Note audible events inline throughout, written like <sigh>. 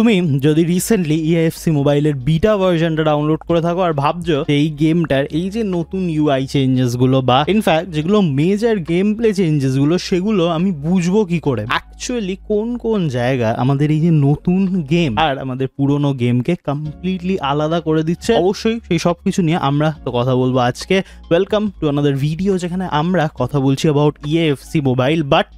তুমি যদি recently E F C মোবাইলের বিটা ভার্সনটা ডাউনলোড করে থাকো আর ভাবছ এই গেমটার এই যে নতুন ইউআই চেঞ্জেসগুলো বা ইনফ্যাক্ট যেগুলো মেজর গেম প্লে চেঞ্জেসগুলো সেগুলো আমি বুঝব কি করে? অ্যাকচুয়ালি কোন কোন জায়গা আমাদের এই যে নতুন গেম আর আমাদের পুরোনো গেমকে কমপ্লিটলি আলাদা করে দিচ্ছে? অবশ্যই সেই সব কিছু নিয়ে আমরা তো কথা বলব আজকে। ওয়েলকাম টু আনাদার ভিডিও যেখানে আমরা কথা বলছি about EFC mobile but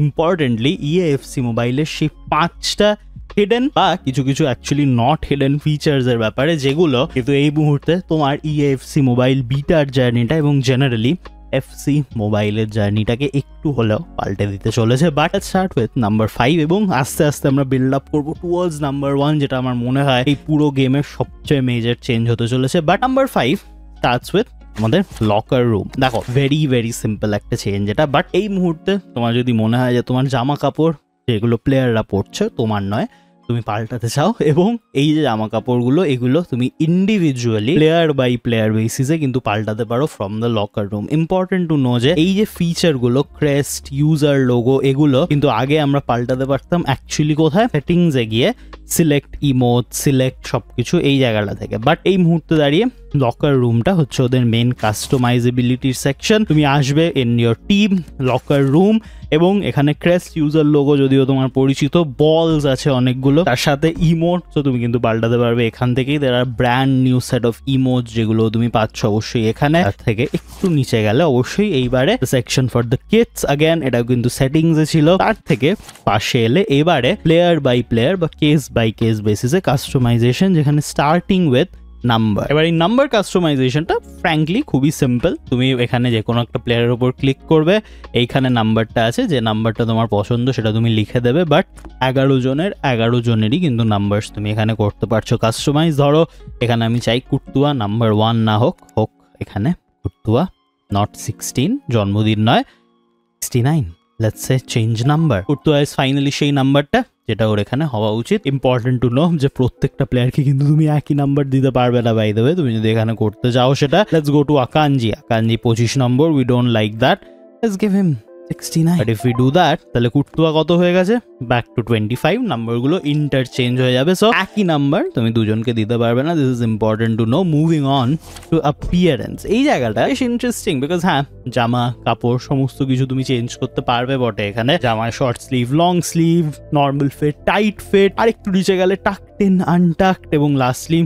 importantly EFC মোবাইলের সেই পাঁচটা হিডেন বা কিছু কিছু অ্যাকচুয়ালি নট হিডেন ফিচার্স এর ব্যাপারে, যেগুলো কিন্তু এই মুহূর্তে তোমার ইএফসি মোবাইল বিটার জার্নিটা এবং জেনারেলি এফসি মোবাইলের জার্নিটাকে একটু হলেও পাল্টে দিতে চলেছে। But start with number five এবং আস্তে আস্তে আমরা বিল্ড আপ করব টুয়ার্ডস নাম্বার ওয়ান যেটা আমার মনে হয় এই পুরো গেমের সবচেয়ে মেজর চেঞ্জ হতে চলেছে। But number five starts with আমাদের লকার রুম দেখো ভেরি ভেরি সিম্পল একটা চেঞ্জ এটা। বাট এই মুহূর্তে তোমার যদি মনে হয় যে তোমার জামা কাপড় যেগুলো প্লেয়াররা পড়ছে, তোমার নয়। তুমি পাল্টাতে চাও <laughs> এবং এই যে জামা কাপড়গুলো এগুলো তুমি ইন্ডিভিজুয়ালি প্লেয়ার বাই প্লেয়ার বেসিসে কিন্তু পাল্টাতে পারো from the locker room important to know যে এই যে ফিচারগুলো ক্রেস্ট ইউজার লোগো এগুলো কিন্তু আগে আমরা পাল্টাতে পারতাম অ্যাকচুয়ালি কোথায়? সেটিংসে গিয়ে সিলেক্ট ইমোট সিলেক্ট সবকিছু এই জায়গাটা থেকে। বাট এই মুহূর্তে দাঁড়িয়ে লকার রুমটা হচ্ছে ওদের মেন কাস্টমাইজেবিলিটির সেকশন তুমি আসবে in your team locker room এবং এখানে ক্রেস্ট ইউজার লোগো যদিও তোমার পরিচিত বলস আছে অনেকগুলো। তার সাথে ইমোট তো তুমি কিন্তু পাল্টাতে পারবে এখান থেকেই। There are brand new set of emote যেগুলো তুমি পাচ্ছ অবশ্যই এখানে। তার থেকে একটু নিচে গেলে অবশ্যই এইবারে section for the kits again এটা কিন্তু সেটিংসে ছিল। তার থেকে পাশে এলে এবারে প্লেয়ার বাই প্লেয়ার বা কেস বাই কেস বেসিসে কাস্টমাইজেশন যেখানে স্টার্টিং উইথ নাম্বার এবার এই নাম্বার কাস্টমাইজেশনটা ফ্র্যাঙ্কলি খুবই সিম্পল তুমি এখানে যে কোনো একটা প্লেয়ারের উপর ক্লিক করবে, এইখানে নাম্বারটা আছে, যে নাম্বারটা তোমার পছন্দ সেটা তুমি লিখে দেবে বাট এগারো জনের, এগারো জনেরই কিন্তু নাম্বারস তুমি এখানে করতে পারছ। কাস্টমাইজ ধরো, এখানে আমি চাই কুর্তুয়া নাম্বার ওয়ান না হোক হোক এখানে কুর্তুয়া নট সিক্সটিন জন্মদিন নয় sixty nine let's say change number Courtois is finally সেই নাম্বারটা যেটা ওর এখানে হওয়া উচিত। ইম্পর্টেন্ট টু নো যে প্রত্যেকটা প্লেয়ারকে কিন্তু তুমি একই নাম্বার দিতে পারবে না বাই দেবে তুমি যদি এখানে করতে যাও সেটা let's go to Akanji Akanji পঁচিশ নম্বর we don't like that let's give him sixty nine but if you do that তাহলে কুর্তুয়া কত হয়ে গেছে? ব্যাক টু টোয়েন্টি ফাইভ নাম্বারগুলো ইন্টারচেঞ্জ হয়ে যাবে। সো একই নাম্বার তুমি দুজনকে দিতে পারবে না this is important to know moving on to appearance এই জায়গাটা বেশ ইন্টারেস্টিং বিকজ হ্যাঁ জামা, কাপড়, সমস্ত কিছু তুমি চেঞ্জ করতে পারবে বটে এখানে। জামায় short sleeve long sleeve normal fit tight fit আর একটু নিচে গেলে টাকড ইন আনটাকড এবং লাস্টলি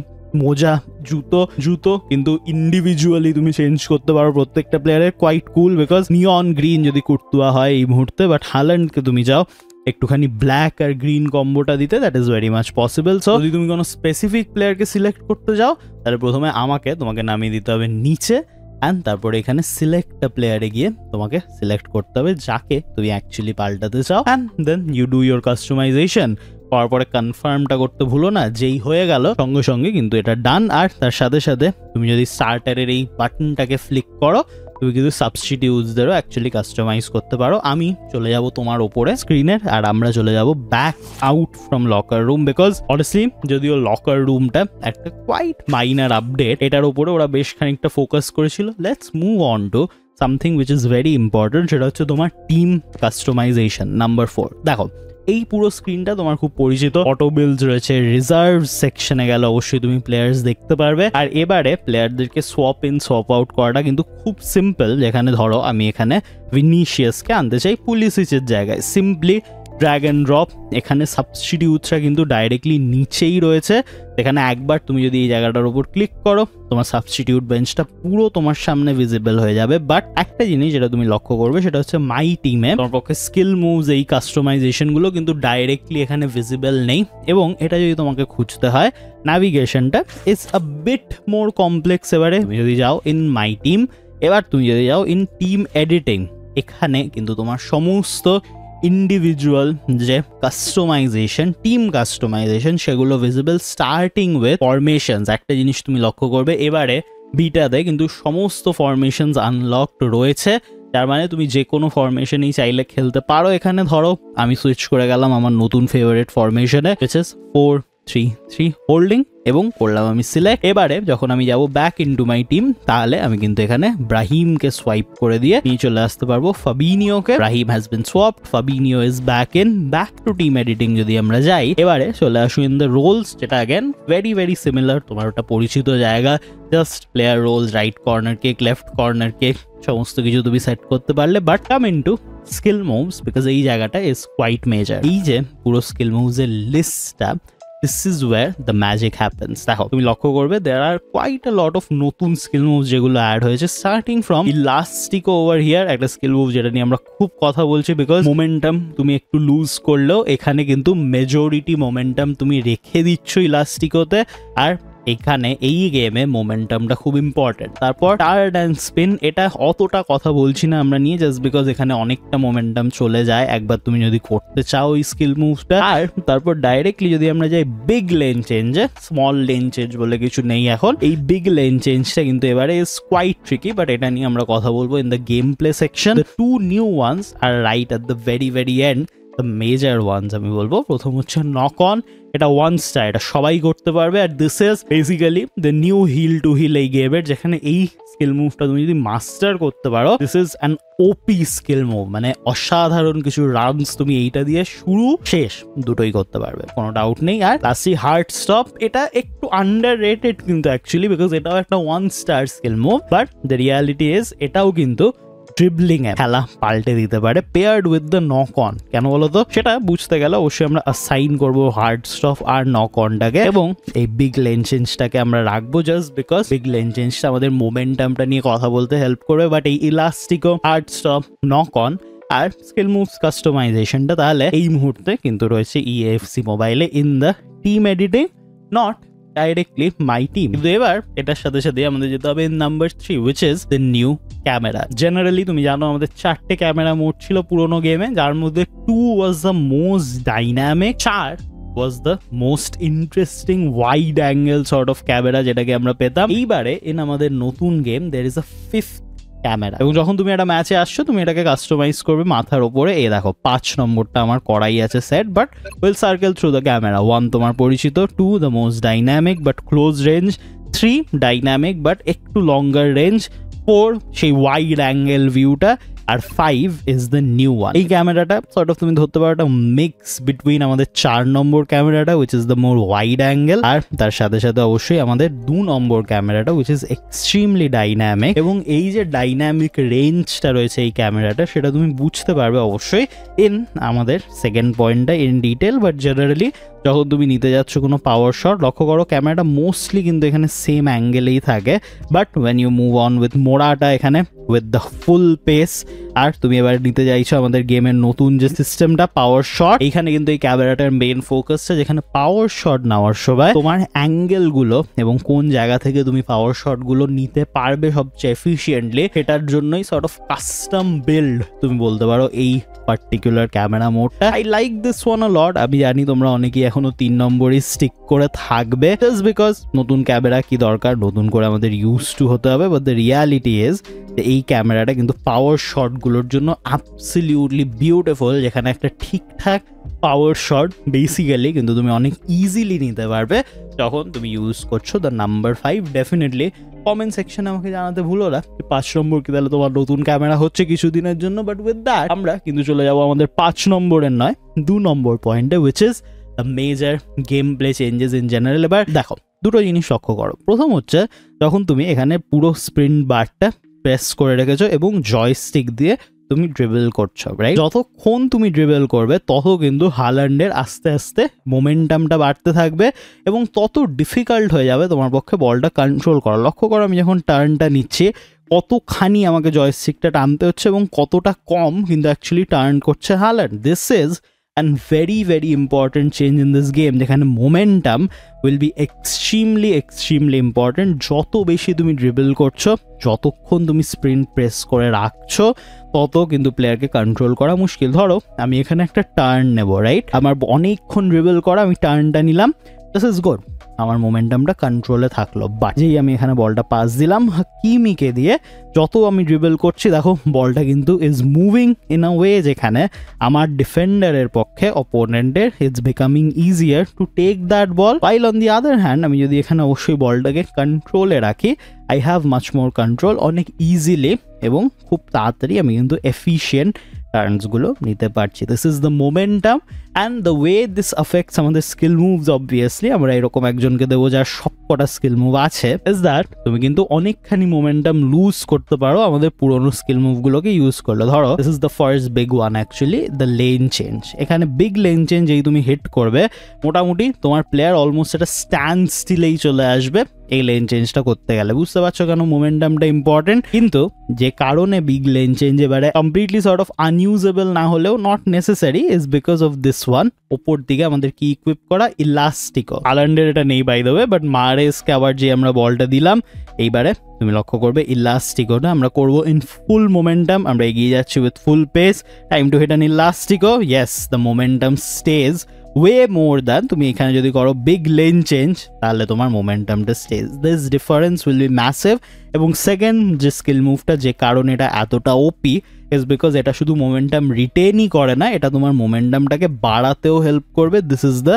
মোজা, জুতো জুতো, কিন্তু ইন্ডিভিজুয়ালি তুমি চেঞ্জ করতে পারো প্রত্যেকটা প্লেয়ারের quite cool because neon green যদি কুর্তুয়া হয় এই মুহূর্তে বাট হাল্যান্ডকে তুমি যাও, একটুখানি ব্ল্যাক আর গ্রিন কম্বোটা দিতে that is very much possible so যদি তুমি কোনো স্পেসিফিক প্লেয়ারকে সিলেক্ট করতে যাও, তাহলে প্রথমে আমাকে, তোমাকে নামিয়ে দিতে হবে নিচে অ্যান্ড তারপরে এখানে সিলেক্ট প্লেয়ারে গিয়ে তোমাকে সিলেক্ট করতে হবে যাকে তুমি অ্যাকচুয়ালি পাল্টাতে চাও and then you do your customisation পাওয়ার পরে কনফার্মটা করতে ভুলো না, যেই হয়ে গেল, সঙ্গে সঙ্গে কিন্তু এটা ডান আর তার সাথে সাথে তুমি যদি স্টার্টারের এই বাটনটাকে ফ্লিক করো, তুমি কিন্তু সাবস্টিটিউটসদেরও অ্যাকচুয়ালি কাস্টমাইজ করতে পারো। আমি চলে যাব তোমার ওপরে স্ক্রিনের আর আমরা চলে যাব back out from locker room because honestly যদিও লকার রুমটা একটা কোয়াইট মাইনার আপডেট এটার উপরে ওরা বেশ খানিকটা ফোকাস করেছিল। Let's move on to something which is very important সেটা হচ্ছে তোমার টিম কাস্টমাইজেশন নাম্বার ফোর দেখো এই পুরো স্ক্রিনটা তোমার খুব পরিচিত। অটো বিলস রয়েছে রিজার্ভ সেকশনে গেলে, অবশ্যই তুমি প্লেয়ার্স দেখতে পারবে। আর এবারে প্লেয়ারদেরকে সোয়াপ ইন সোয়াপ আউট করাটা কিন্তু খুব সিম্পল যেখানে ধরো আমি এখানে ভিনিশিয়াসকে আনতে চাই পুলিশিচের জায়গায়। সিম্পলি ড্র্যাগ অ্যান্ড ড্রপ এখানে সাবস্টিটিউটসরা কিন্তু ডাইরেক্টলি নিচেই রয়েছে। এখানে একবার তুমি যদি এই জায়গাটার উপর ক্লিক করো, তোমার সাবস্টিটিউট বেঞ্চটা পুরো তোমার সামনে ভিজিবল হয়ে যাবে। বাট একটা জিনিস যেটা তুমি লক্ষ্য করবে, সেটা হচ্ছে মাই টিমে তোমার পক্ষে স্কিল মুভস এই কাস্টমাইজেশনগুলো কিন্তু ডাইরেক্টলি এখানে ভিজিবল নেই। এবং এটা যদি তোমাকে খুঁজতে হয় ন্যাভিগেশনটা is a bit more complex এবারে। তুমি যদি যাও ইন মাই টিম এবার তুমি যদি যাও ইন টিম এডিটিং এখানে কিন্তু তোমার সমস্ত ইন্ডিভিজুয়াল যে কাস্টমাইজেশন টিম কাস্টমাইজেশন সেগুলো ভিজিবল স্টার্টিং উইথ ফরমেশনস একটা জিনিস তুমি লক্ষ্য করবে, এবারে বিটাতে কিন্তু সমস্ত ফরমেশনস আনলকড রয়েছে। তার মানে তুমি যে কোনো ফরমেশনই চাইলে খেলতে পারো। এখানে ধরো, আমি সুইচ করে গেলাম আমার নতুন ফেভারিট ফরমেশনে ফোর থ্রি থ্রি হোল্ডিং এবং করলাম আমি সিলেক্ট এবারে যখন আমি যাব ব্যাক ইনটু মাই টিম তাহলে আমি কিন্তু এখানে ব্রাহিমকে সোয়াইপ করে দিয়ে নিয়ে চলে আসতে পারব ফাবিনিওকে। Brahim has been swap Fabinho is back in back to team editing যদি আমরা যাই। এবারে চলে আসো ইন দ্য রোলস যেটা অ্যাগেন ভেরি ভেরি সিমিলার তোমার ওটা পরিচিত জায়গা। Just player roles right corner kick left corner kick সমস্ত কিছু তুমি সেট করতে পারলে। But come into skill moves because এই জায়গাটা ইজ কোয়াইট মেজার এই যে পুরো স্কিল মুভস এর লিস্টটা this is where the magic happens দেখো, তুমি লক্ষ্য করবে there are quite a lot of নতুন স্কিল মুভ যেগুলো অ্যাড হয়েছে starting from elastic over here একটা স্কিল মুভ যেটা নিয়ে আমরা খুব কথা বলছি বিকজ মোমেন্টাম তুমি একটু লুজ করলেও, এখানে কিন্তু মেজরিটি মোমেন্টাম তুমি রেখে দিচ্ছ ইলাস্টিকোতে আর এখানে এই গেমে মোমেন্টামটা খুব ইম্পর্টেন্ট তারপর টায়ার্ড অ্যান্ড স্পিন এটা অতটা কথা বলছি না আমরা নিয়ে জাস্ট বিকজ এখানে অনেকটা মোমেন্টাম চলে যায়। একবার তুমি যদি করতে চাও এই স্কিল মুভটা আর তারপর ডাইরেক্টলি যদি আমরা যাই বিগ লেন চেঞ্জে স্মল লেন চেঞ্জ বলে কিছু নেই এখন। এই বিগ লেন চেঞ্জটা কিন্তু এবারে ইজ কোয়াইট ট্রিকি বাট এটা নিয়ে আমরা কথা বলব in the game play section two new ones R right at the very very end major ones আমি বলব। প্রথম হচ্ছে নক অন এটা ওয়ান স্টার এটা সবাই করতে পারবে। আর this is basically the new heel to heel এই গেমের যেখানে এই স্কিল মুভটা তুমি যদি মাস্টার করতে পারো this is an OP skill move মানে অসাধারণ কিছু রানস তুমি এইটা দিয়ে শুরু, শেষ, দুটোই করতে পারবে, কোনো ডাউট নেই। আর লাস্টি হার্ট স্টপ এটা একটু আন্ডার রেটেড কিন্তু অ্যাকচুয়ালি বিকজ এটাও একটা one star skill move but the reality is এটাও কিন্তু ড্রিবলিং এ খেলা পাল্টে দিতে পারে paired with the knock on কেন বলো তো সেটা বুঝতে গেলে অবশ্যই আমরা অ্যাসাইন করব হার্ড স্টফ আর নক অনটাকে এবং এই বিগ লেন চেঞ্জটাকে আমরা রাখব জাস্ট বিকজ বিগ লেন চেঞ্জটা আমাদের মোমেন্টামটা নিয়ে কথা বলতে হেল্প করবে বাট এই elastico hard stop knock on R skill moves কাস্টমাইজেশনটা তাহলে এই মুহূর্তে কিন্তু রয়েছে ইএফসি মোবাইলে in the team editing not directly my team কিন্তু এবার এটার সাথে সাথে আমাদের যেতে হবে number three which is the new camera generally তুমি জানো আমাদের চারটে ক্যামেরা মোড ছিল পুরোনো গেমে যার মধ্যে two was the most dynamic চার was the most interesting wide angle sort of camera যেটাকে আমরা পেতাম। এইবারে ইন আমাদের নতুন game there is a fifth camera. এবং যখন তুমি একটা ম্যাচে আসছো, তুমি এটাকে কাস্টমাইজ করবে মাথার ওপরে এ দেখো, পাঁচ নম্বরটা আমার করাই আছে set but will circle through the camera one তোমার পরিচিত two the most dynamic but close range three dynamic but একটু লঙ্গার রেঞ্জ ফোর সেই ওয়াইড অ্যাঙ্গেল ভিউটা আর five is the new one এই ক্যামেরাটা সর্ট অফ তুমি ধরতে পারো, একটা মিক্স বিটুইন আমাদের চার নম্বর ক্যামেরাটা which is the more wide angle আর তার সাথে সাথে অবশ্যই আমাদের দু নম্বর ক্যামেরাটা উইচ ইজ এক্সট্রিমলি ডাইনামিক এবং এই যে ডাইনামিক রেঞ্জটা রয়েছে এই ক্যামেরাটা সেটা তুমি বুঝতে পারবে অবশ্যই ইন আমাদের সেকেন্ড পয়েন্টটা ইন ডিটেল বাট জেনারেলি যখন তুমি নিতে যাচ্ছ কোনো পাওয়ার শট লক্ষ্য করো ক্যামেরাটা মোস্টলি কিন্তু এখানে সেম অ্যাঙ্গেলেই থাকে but when you move on with মোড়াটা এখানে উইথ দ্য ফুল পেস আর তুমি এবার নিতে চাইছো আমাদের গেমের নতুন যে সিস্টেমটা পাওয়ার শট এখানে কিন্তু এই ক্যামেরাটার মেন ফোকাসটা যেখানে পাওয়ার শট নেওয়ার সময় তোমার অ্যাঙ্গেলগুলো এবং কোন জায়গা থেকে তুমি পাওয়ার শটগুলো নিতে পারবে সবচেয়ে এফিসিয়েন্টলি সেটার জন্যই সর্ট অফ কাস্টম বিল্ড তুমি বলতে পারো এই particular camera মোডটা I like this one a lot আমি জানি তোমরা অনেকেই এখনও তিন নম্বরই স্টিক করে থাকবে। জাস্ট বিকজ নতুন ক্যামেরা কি দরকার? নতুন করে আমাদের ইউজ টু হতে হবে। বাট দ্য রিয়ালিটি ইজ এই ক্যামেরাটা কিন্তু পাওয়ার শটগুলোর জন্য অ্যাবসলিউটলি বিউটিফুল যেখানে একটা ঠিকঠাক পাওয়ার শট বেসিক্যালি কিন্তু তুমি অনেক ইজিলি নিতে পারবে যখন তুমি ইউজ করছ। The number five definitely comment সেকশনে আমাকে জানাতে ভুলো না। পাঁচ নম্বর কি? তাহলে তোমার নতুন ক্যামেরা হচ্ছে কিছুদিনের জন্য বাট উইথ দ্যাট আমরা কিন্তু চলে যাব আমাদের পাঁচ নম্বরের নয়, দু নম্বর পয়েন্টে which is major game play changes in general এবার দেখো, দুটো জিনিস লক্ষ্য করো। প্রথম হচ্ছে যখন তুমি এখানে পুরো স্প্রিন্ট বারটা প্রেস করে রেখেছো এবং জয়স্টিক দিয়ে তুমি ড্রিবল করছ রাইট যতক্ষণ তুমি ড্রিবল করবে, তত কিন্তু হালান্ডের আস্তে আস্তে মোমেন্টামটা বাড়তে থাকবে এবং তত ডিফিকাল্ট হয়ে যাবে তোমার পক্ষে বলটা কন্ট্রোল করা। লক্ষ্য করো, আমি যখন টার্নটা নিচ্ছি, কতখানি আমাকে জয়স্টিকটা টানতে হচ্ছে এবং কতটা কম কিন্তু অ্যাকচুয়ালি টার্ন করছে Haaland this is and very very important change in this game যেখানে momentum will be extremely extremely important যত বেশি তুমি ড্রিবল করছ, যতক্ষণ তুমি স্প্রিন্ট প্রেস করে রাখছো, তত কিন্তু প্লেয়ারকে কন্ট্রোল করা মুশকিল। ধরো, আমি এখানে একটা টার্ন নেব রাইট আমার অনেকক্ষণ ড্রিবল করা, আমি টার্নটা নিলাম দিস ইজ গুড আমার মোমেন্টামটা কন্ট্রোলে থাকল। বাট যেই আমি এখানে বলটা পাস দিলাম। হাকিমিকে দিয়ে যত আমি ড্রিবল করছি, দেখো, বলটা কিন্তু is moving in a way যেখানে আমার ডিফেন্ডারের পক্ষে অপোনেন্টের it's becoming easier to take that ball pile on the other hand আমি যদি এখানে অবশ্যই বলটাকে কন্ট্রোলে রাখি I have much more control অনেক ইজিলি এবং খুব তাড়াতাড়ি আমি কিন্তু এফিসিয়েন্ট টার্নসগুলো নিতে পারছি। This is the momentum and the way this affects আমাদের স্কিল মুভস অবভিয়াসলি আমরা এরকম একজনকে দেবো যার সব কটা স্কিল মুভ আছে। ইজ দ্যাট তুমি কিন্তু অনেকখানি মোমেন্টাম লুজ করতে পারো আমাদের পুরোনো স্কিল মুভগুলোকে ইউজ করলে। ধরো this is the first big one actually the lane change এখানে বিগ লেন চেঞ্জ যেই তুমি হিট করবে। মোটামুটি তোমার প্লেয়ার অলমোস্ট একটা স্ট্যান্ড স্টিলেই চলে আসবে। এই লেন চেঞ্জটা করতে গেলে। বুঝতে পারছ কেন? মোমেন্টামটা ইম্পর্টেন্ট কিন্তু যে কারণে বিগ লেন চেঞ্জ এবারে কমপ্লিটলি সর্ট অফ আনইউজেবল না হলেও not necessary is because of this one ওপর দিকে আমাদের কি ইকুইপ করা? ইলাস্টিকো আলান্ডের এটা নেই বাই দেবে বাট মারেসকে আবার যে আমরা বলটা দিলাম, এইবারে তুমি লক্ষ্য করবে ইলাস্টিকোটা আমরা করব ইন ফুল মোমেন্টাম আমরা এগিয়ে যাচ্ছি with full pace time to hit an elastico yes the momentum stage way more than তুমি এখানে যদি করো বিগ লেন চেঞ্জ তাহলে তোমার মোমেন্টামটা stage this difference will be massive এবং সেকেন্ড যে স্কিল মুভটা যে কারণে এটা এতটা ওপি ইজ বিকজ এটা শুধু মোমেন্টাম রিটেনই করে না, এটা তোমার মোমেন্টামটাকে বাড়াতেও হেল্প করবে। This is the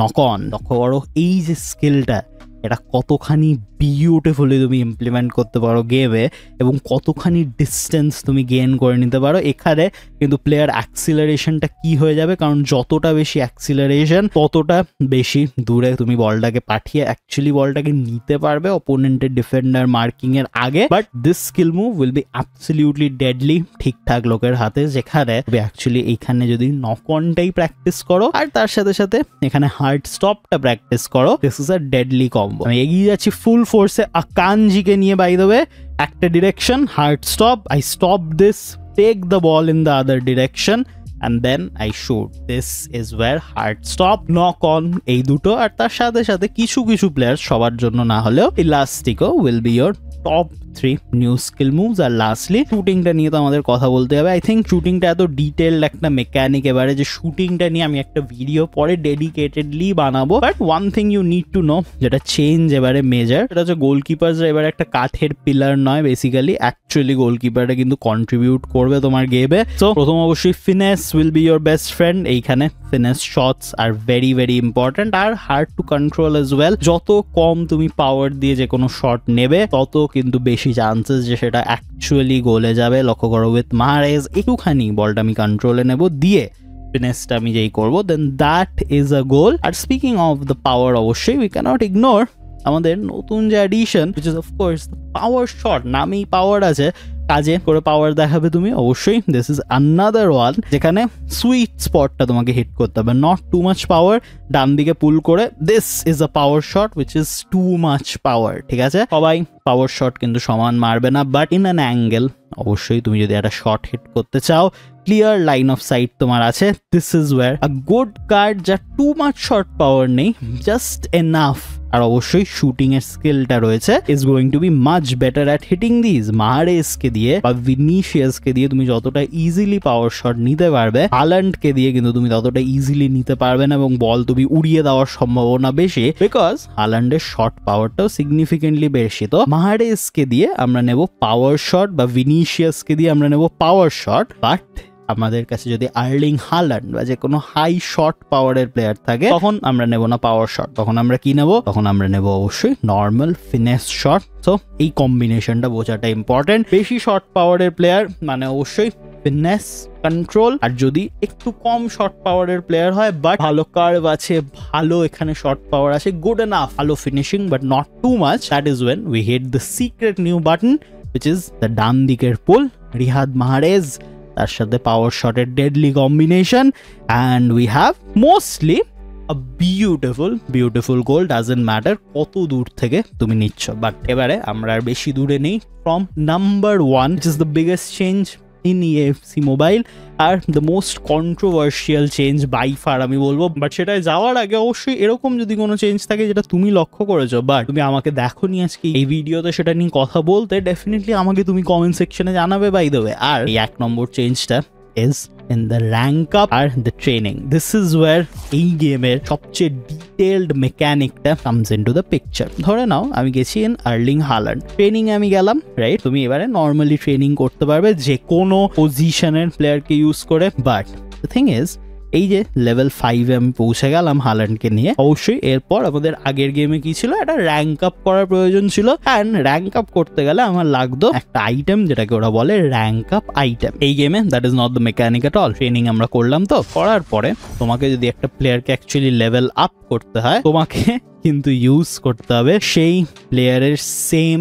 knock on লক্ষ্য করো এই যে স্কিলটা এটা কতখানি বিউটিফুলি তুমি ইমপ্লিমেন্ট করতে পারো গেমে এবং কতখানি ডিস্টেন্স তুমি গেন করে নিতে পারো। এখানে কিন্তু প্লেয়ার অ্যাক্সিলারেশনটা কি হয়ে যাবে? কারণ যতটা বেশি অ্যাক্সিলারেশন ততটা বেশি দূরে তুমি বলটাকে পাঠিয়ে অ্যাকচুয়ালি বলটাকে নিতে পারবে অপোনেন্টের ডিফেন্ডার মার্কিং এর আগে। But this skill move will be absolutely deadly ঠিকঠাক লোকের হাতে, যেখানে তুমি অ্যাকচুয়ালি এইখানে যদি নকনটাই প্র্যাকটিস করো, আর তার সাথে সাথে এখানে হার্ড স্টপটা প্র্যাকটিস করো this is a deadly combo আমি এগিয়ে যাচ্ছি ফুল ফোর্সে আকানজিকে নিয়ে বাই দেবে একটা direction hard stop I stop this take the ball in the other direction and then I shoot this is where hard stop knock on এই দুটো, আর তার সাথে সাথে কিছু কিছু প্লেয়ার সবার জন্য না হলেও elastico will be your top three new skill moves R lastly শুটিংটা নিয়ে তো আমাদের কথা বলতে হবে। আই থিঙ্ক শুটিংটা এত ডিটেলড একটা মেকানিক এবারে যে শুটিংটা নিয়ে আমি একটা ভিডিও পরে ডেডিকেটেডলি বানাবো। But one thing you need to know যেটা চেঞ্জ এবারে মেজার সেটা হচ্ছে গোলকিপাররা এবারে একটা কাঠের পিলার নয় বেসিক্যালি অ্যাকচুয়ালি গোলকিপারটা কিন্তু কন্ট্রিবিউট করবে তোমার গেমে সো প্রথম অবশ্যই finesse will be your best friend এইখানে finesse shots R very very important R hard to control as well যত কম তুমি পাওয়ার দিয়ে যে কোনো শট নেবে, তত কিন্তু বেশি চান্সেস যে সেটা অ্যাকচুয়ালি গোলে যাবে। লক্ষ্য করো উইথ মারেজ একটুখানি বলটা আমি কন্ট্রোলে নেব, দিয়ে ফিনেসটা আমি যেই করব then that is a goal R speaking of the power অবশ্যই উই ক্যানট ইগনোর আমাদের নতুন যে addition which is of course power shot নামেই পাওয়ার আছে কাজে করে পাওয়ার দেখাবে তুমি, অবশ্যই। দিস ইজ আনাদার ওয়ান যেখানে সুইট স্পটটা তোমাকে হিট করতে হবে। নট টু মাচ পাওয়ার ডান দিকে পুল করে this is a power shot which is too much power ঠিক আছে? সবাই পাওয়ার শট কিন্তু সমান মারবে না বাট ইন অ্যান অ্যাঙ্গেল অবশ্যই তুমি যদি একটা শট হিট করতে চাও ক্লিয়ার লাইন অফ সাইট তোমার আছে। This is where a good card যা টু মাচ শর্ট পাওয়ার নেই জাস্ট এনাফ আর অবশ্যই শুটিং এর স্কিলটা রয়েছে is going to be much better at hitting this মাহারেসকে দিয়ে বা ভিনিশিয়াসকে দিয়ে তুমি যতটা ইজিলি পাওয়ার শট নিতে পারবে হালান্ডকে দিয়ে কিন্তু তুমি ততটা ইজিলি নিতে পারবে না এবং বল তুমি উড়িয়ে দেওয়ার সম্ভাবনা বেশি বিকজ হালান্ডের শট পাওয়ারটাও সিগনিফিকেন্টলি বেশি। তো মাহারেসকে দিয়ে আমরা নেব পাওয়ার শট বা ভিনিশিয়াসকে দিয়ে আমরা নেব পাওয়ার শট বাট আমাদের কাছে যদি আর্লিং হালান্ড বা যে কোনো হাই শর্ট পাওয়ারের প্লেয়ার থাকে, তখন আমরা নেব না পাওয়ার শট তখন আমরা কি নেব? তখন আমরা নেব অবশ্যই নর্মাল ফিনেস শট তো এই কম্বিনেশনটা বোঝাটা ইম্পর্টেন্ট বেশি শর্ট পাওয়ারের প্লেয়ার মানে অবশ্যই ফিটনেস কন্ট্রোল আর যদি একটু কম শর্ট পাওয়ারের প্লেয়ার হয় বাট ভালো কার্ভ আছে, ভালো এখানে শর্ট পাওয়ার আছে গুড এনাফ ভালো finishing but not too much that is when we hit the secret new button which is the ডান দিকের পুল রিহাদ মাহারেজ তার সাথে power শটের deadly combination and we have mostly a beautiful beautiful goal doesn't matter কত দূর থেকে তুমি নিচ্ছ। But এবারে আমরা আর বেশি দূরে নেই from number one is the biggest change in EFC mobile R the most controversial change by far আমি বলব। বাট সেটায় যাওয়ার আগে অবশ্যই এরকম যদি কোনো চেঞ্জ থাকে যেটা তুমি লক্ষ্য করেছ বাট তুমি আমাকে দেখো নি আজকে এই ভিডিওতে সেটা নিয়ে কথা বলতে ডেফিনেটলি আমাকে তুমি কমেন্ট সেকশনে জানাবে বাই দেবে আর এই এক নম্বর চেঞ্জটা is in the rank up R the training. This is where এই গেমের সবচেয়ে detailed মেকানিকটা comes in to the picture ধরে নাও আমি গেছি ইন আর্লিং হালান্ড ট্রেনিং আমি গেলাম রাইট তুমি এবারে নর্মালি ট্রেনিং করতে পারবে যে কোনো পজিশনের প্লেয়ারকে ইউজ করে বাট দ্য থিং ইজ এই যে লেভেল ফাইভে আমি পৌঁছে গেলাম হালান্ডকে নিয়ে, অবশ্যই এরপর আমাদের আগের গেমে কি ছিল? একটা র্যাঙ্ক আপ করার প্রয়োজন ছিল। অ্যান্ড র্যাঙ্ক আপ করতে গেলে আমার লাগতো একটা আইটেম যেটাকে ওরা বলে র্যাঙ্ক আপ আইটেম এই গেমে that is not the mechanic at all training আমরা করলাম তো। করার পরে তোমাকে যদি একটা প্লেয়ারকে অ্যাকচুয়ালি লেভেল আপ করতে হয়, তোমাকে <laughs> কিন্তু ইউজ করতে হবে সেই প্লেয়ারের সেম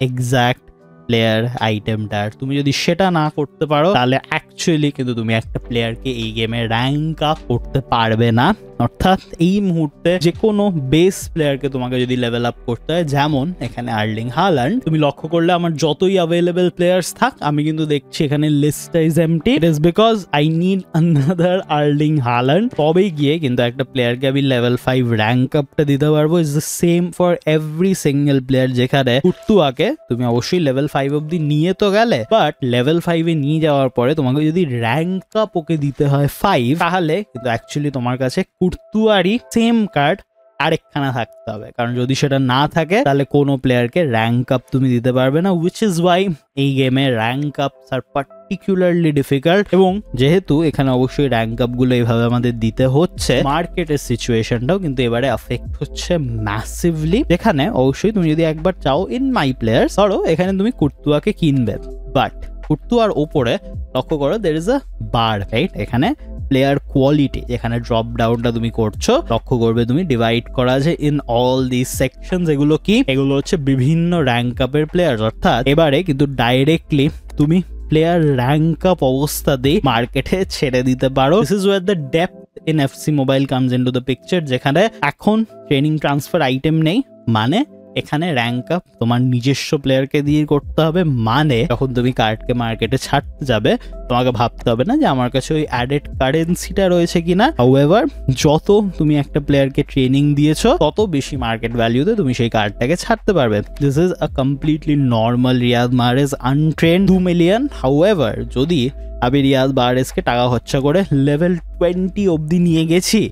এক্সাক্ট প্লেয়ার আইটেমটার তুমি যদি সেটা না করতে পারো, তাহলে অ্যাকচুয়ালি কিন্তু তুমি একটা প্লেয়ারকে এই গেমে র্যাঙ্ক আপ করতে পারবে না। অর্থাৎ এই মুহূর্তে যে কোনো বেস প্লেয়ারকে তোমাকে যদি লেভেল আপ করতে হয়, যেমন এখানে আর্লিং হালান্ড তুমি লক্ষ্য করলে আমার যতই অ্যাভেলেবেল প্লেয়ার্স থাক, আমি কিন্তু দেখছি এখানে লিস্টটা is empty it is because I need another Erling Haaland তবেই গিয়ে কিন্তু একটা প্লেয়ারকে আমি লেভেল ফাইভ র্যাঙ্ক আপটা দিতে পারব। Is the same for every single player যেখানে কুর্তুয়াকে তুমি অবশ্যই লেভেল ফাইভ অব্দি নিয়ে তো গেলে বাট লেভেল ফাইভে নিয়ে যাওয়ার পরে তোমাকে যদি র্যাঙ্ক আপ ওকে দিতে হয় ফাইভ তাহলে কিন্তু অ্যাকচুয়ালি তোমার কাছে কুর্তুয়ারই সেম কার্ড আরেকখানা থাকতে হবে। কারণ যদি সেটা না থাকে, তাহলে কোনো প্লেয়ারকে র্যাঙ্ক আপ তুমি দিতে পারবে না উইচ ইজ ওয়াই এই গেমে rank up are particularly difficult এবং যেহেতু এখানে অবশ্যই র্যাঙ্ক আপগুলো এইভাবে আমাদের দিতে হচ্ছে মার্কেটের সিচুয়েশনটাও কিন্তু এবারে আফেক্ট হচ্ছে ম্যাসিভলি যেখানে অবশ্যই তুমি যদি একবার চাও ইন মাই প্লেয়ার ধরো এখানে তুমি কুর্তুয়াকে কিনবে বাট কুর্তুয়ার ওপরে লক্ষ্য করো there is a bar right এখানে প্লেয়ার কোয়ালিটি যেখানে ড্রপ ডাউনটা তুমি করছ, লক্ষ্য করবে তুমি ডিভাইড করা আছে ইন অল দি সেকশন এগুলো কি? এগুলো হচ্ছে বিভিন্ন র্যাঙ্ক আপের প্লেয়ার অর্থাৎ এবারে কিন্তু ডাইরেক্টলি তুমি প্লেয়ার র্যাঙ্ক আপ অবস্থা অবস্থাতেই মার্কেটে ছেড়ে দিতে পারো। This is where the depth in FC mobile comes in to the picture যেখানে এখন ট্রেনিং ট্রান্সফার আইটেম নেই মানে এখানে র্যাঙ্ক আপ তোমার নিজস্ব প্লেয়ারকে দিয়ে করতে হবে মানে যখন তুমি কার্ডকে মার্কেটে ছাড়তে যাবে, তোমাকে ভাবতে হবে না যে আমার কাছে ওই অ্যাডেড কারেন্সিটা রয়েছে কিনা। হাউএভার যত তুমি একটা প্লেয়ারকে ট্রেনিং দিয়েছ, তত বেশি মার্কেট ভ্যালিউতে তুমি সেই কার্ডটাকে ছাড়তে পারবে। This is a completely normal Riyad Mahrez untrained two million however যদি আমি রিয়াদ বারেজকে টাকা খরচা করে লেভেল টোয়েন্টি অবধি নিয়ে গেছি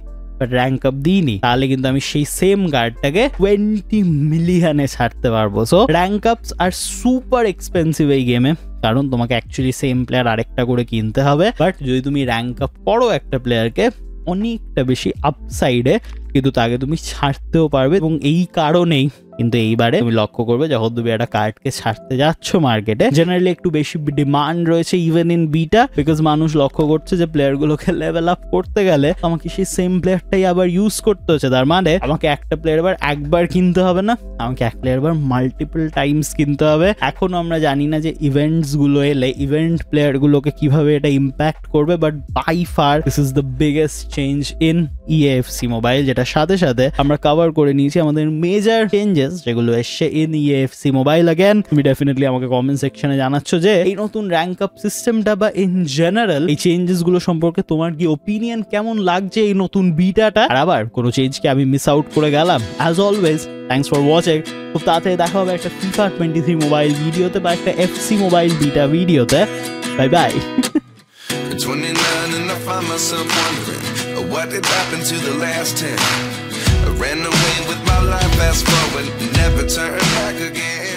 র্যাঙ্ক আপ দিইনি তাহলে কিন্তু আমি সেই সেম গার্ডটাকে টোয়েন্টি মিলিয়নে ছাড়তে পারব সো র্যাঙ্ক আপস আর সুপার এক্সপেন্সিভ এই গেমে কারণ তোমাকে অ্যাকচুয়ালি সেম প্লেয়ার আরেকটা করে কিনতে হবে বাট যদি তুমি র্যাঙ্ক আপ করো একটা প্লেয়ারকে অনেকটা বেশি আপসাইডে কিন্তু তাকে তুমি ছাড়তেও পারবে এবং এই কারণেই কিন্তু এইবারে তুমি লক্ষ্য করবে যখন তুমি একটা কার্ডকে ছাড়তে যাচ্ছ মার্কেটে জেনারেলি একটু বেশি ডিমান্ড রয়েছে ইভেন ইন বিটা বিকজ মানুষ লক্ষ্য করছে যে প্লেয়ারগুলোকে লেভেল আপ করতে গেলে আমাকে সেই সেম প্লেয়ারটাই আবার ইউজ করতে হচ্ছে। তার মানে আমাকে একটা প্লেয়ার বার একবার কিনতে হবে না, আমাকে এক প্লেয়ার বার মাল্টিপল টাইমস কিনতে হবে। এখনও আমরা জানি না যে ইভেন্টসগুলো এলে ইভেন্ট প্লেয়ার গুলোকে কীভাবে এটা ইম্প্যাক্ট করবে but by far this is the biggest change in EFC mobile যেটা সাথে সাথে আমরা কভার করে নিয়েছি আমাদের মেজার চেঞ্জেস যেগুলো এসছে ইন ইএফসি মোবাইল অ্যাগেন তুমি ডেফিনেটলি আমাকে কমেন্ট সেকশনে জানাচ্ছ যে এই নতুন র্যাঙ্ক আপ সিস্টেমটা বা ইন জেনারেল এই চেঞ্জেসগুলো সম্পর্কে তোমার কি ওপিনিয়ন কেমন লাগছে এই নতুন বিটাটা আর আবার কোনো চেঞ্জকে আমি মিস আউট করে গেলাম? As always thanks for watching খুব তাড়াতাড়ি দেখা হবে একটা ফিফা টোয়েন্টি থ্রি মোবাইল ভিডিওতে বা একটা এফসি মোবাইল বিটা ভিডিওতে bye bye 29 and I find myself wondering what did happen to the last 10. I ran away with my life, fast forward, never turn back again.